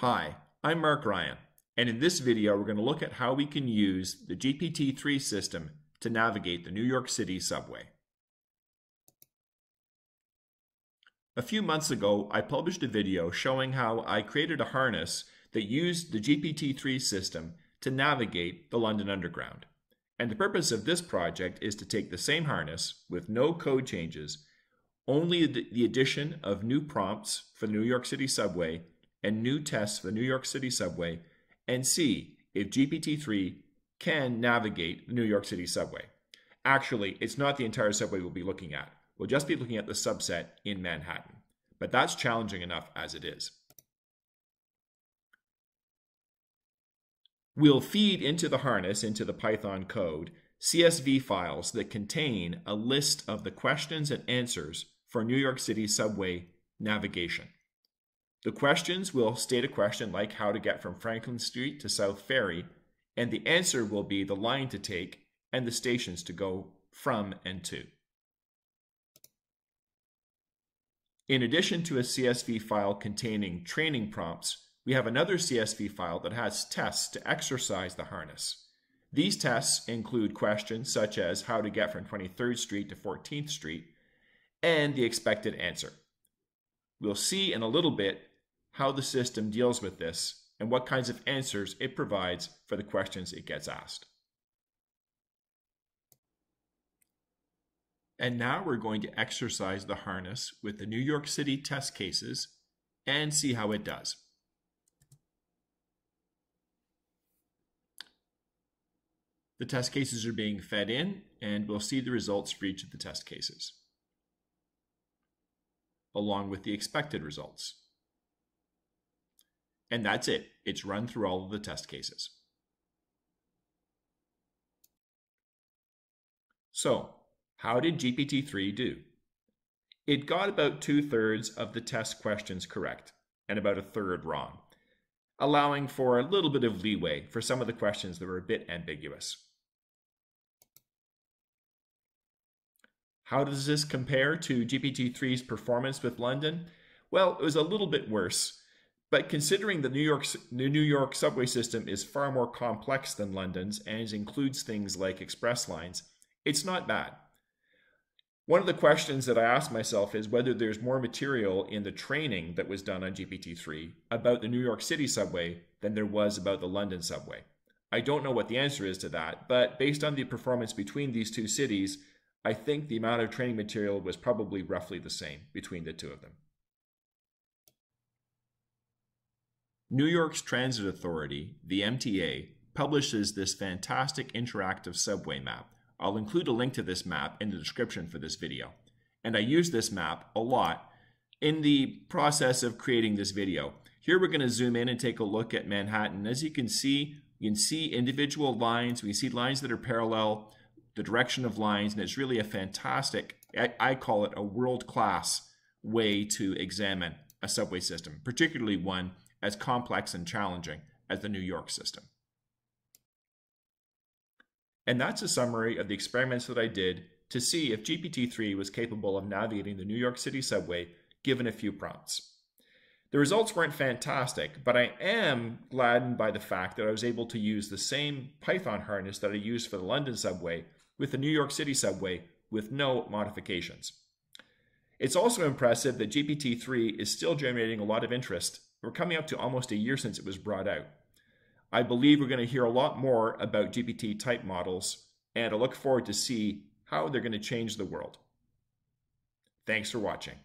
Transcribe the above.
Hi, I'm Mark Ryan, and in this video we're going to look at how we can use the GPT-3 system to navigate the New York City subway. A few months ago, I published a video showing how I created a harness that used the GPT-3 system to navigate the London Underground. And the purpose of this project is to take the same harness with no code changes, only the addition of new prompts for the New York City subway and new tests for the New York City subway and see if GPT-3 can navigate the New York City subway. Actually, it's not the entire subway we'll be looking at. We'll just be looking at the subset in Manhattan. But that's challenging enough as it is. We'll feed into the harness, into the Python code, CSV files that contain a list of the questions and answers for New York City subway navigation. The questions will state a question like how to get from Franklin Street to South Ferry, and the answer will be the line to take and the stations to go from and to. In addition to a CSV file containing training prompts, we have another CSV file that has tests to exercise the harness. These tests include questions such as how to get from 23rd Street to 14th Street and the expected answer. We'll see in a little bit how the system deals with this, and what kinds of answers it provides for the questions it gets asked. And now we're going to exercise the harness with the New York City test cases and see how it does. The test cases are being fed in, and we'll see the results for each of the test cases, along with the expected results. And that's it. It's run through all of the test cases. So, how did GPT-3 do? It got about two-thirds of the test questions correct and about a third wrong, allowing for a little bit of leeway for some of the questions that were a bit ambiguous. How does this compare to GPT-3's performance with London? Well, it was a little bit worse, but considering the New York the New York subway system is far more complex than London's and includes things like express lines, it's not bad. One of the questions that I ask myself is whether there's more material in the training that was done on GPT-3 about the New York City subway than there was about the London subway. I don't know what the answer is to that, but based on the performance between these two cities, I think the amount of training material was probably roughly the same between the two of them. New York's Transit Authority, the MTA, publishes this fantastic interactive subway map. I'll include a link to this map in the description for this video. And I use this map a lot in the process of creating this video. Here we're going to zoom in and take a look at Manhattan. As you can see, you can see individual lines. We see lines that are parallel, the direction of lines, and it's really a fantastic, I, call it a world-class way to examine a subway system, particularly one as complex and challenging as the New York system. And that's a summary of the experiments that I did to see if GPT-3 was capable of navigating the New York City subway given a few prompts. The results weren't fantastic, but I am gladdened by the fact that I was able to use the same Python harness that I used for the London subway with the New York City subway with no modifications. It's also impressive that GPT-3 is still generating a lot of interest we're coming up to almost a year since it was brought out. I believe we're going to hear a lot more about GPT type models, and I look forward to see how they're going to change the world. Thanks for watching.